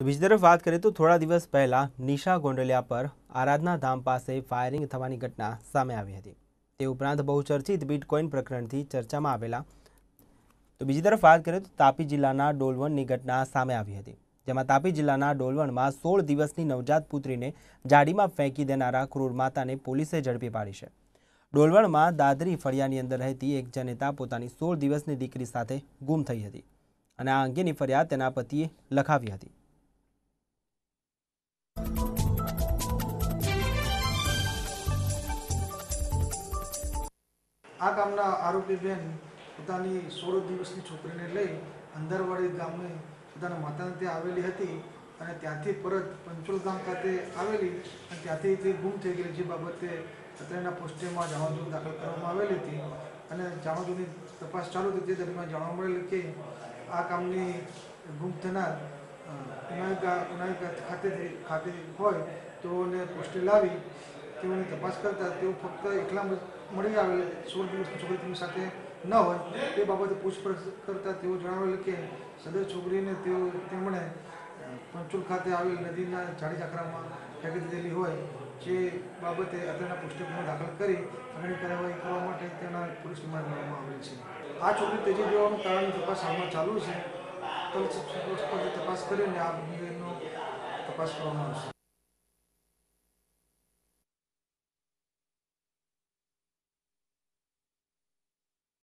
તો બીજી તરફ વાત કરીએ તો થોડા દિવસ પહેલા નિશા ગોંડલિયા પર આરાધના ધામ પાસે ફાયરિંગ થવાની ઘટના સામે આવી હતી. તે ઉપરાંત બહુચર્ચિત બિટકોઇન પ્રકરણથી ચર્ચામાં આવેલા. તો બીજી તરફ વાત કરીએ તો તાપી જિલ્લાના ડોલવણની ઘટના સામે આવી હતી, જેમાં તાપી જિલ્લાના ડોલવણમાં સોળ દિવસની નવજાત પુત્રીને જાડીમાં ફેંકી દેનારા ક્રૂર માતાને પોલીસે ઝડપી પાડી છે. ડોલવણમાં દાદરી ફળિયાની અંદર રહેતી એક જનેતા પોતાની સોળ દિવસની દીકરી સાથે ગુમ થઈ હતી અને આ અંગેની ફરિયાદ તેના પતિએ લખાવી હતી. આ ગામના આરોપીબેન પોતાની સોળ દિવસની છોકરીને લઈ અંદરવાડી ગામે પોતાના માતાને ત્યાં આવેલી હતી અને ત્યાંથી પરત પંચોલ ગામ ખાતે આવેલી અને ત્યાંથી તે ગુમ થઈ ગયેલી, જે બાબતે અત્યારના પોસ્ટેમાં જાણવાજોગ દાખલ કરવામાં આવેલી હતી અને જાણવાજોગની તપાસ ચાલુ હતી, તે દરમિયાન જાણવા મળેલ કે આ કામની ગુમ થનાર ઉનાઈ ખાતે ખાતે હોય તોને પોસ્ટે લાવી તેઓની તપાસ કરતા તેઓ ફક્ત એકલા મળી આવેલ સોળ દિવસની છોકરી સાથે ન હોય, તે બાબતે પૂછપરછ કરતા તેઓ જણાવેલ કે સદર છોકરીને તેઓ, તેમણે પંચોલ ખાતે આવેલ નદીના જાડી ઝાકરામાં ફેંકી દીધેલી હોય, જે બાબતે અત્યારના પુસ્તકમાં દાખલ કરી આગળની કાર્યવાહી કરવા માટે તેના પોલીસ રિમાન્ડ લેવામાં આવેલ છે. આ છોકરી તેજી જવાનું કારણ તપાસ હાલમાં ચાલુ છે. તપાસ કરીને આ તપાસ કરવામાં આવશે.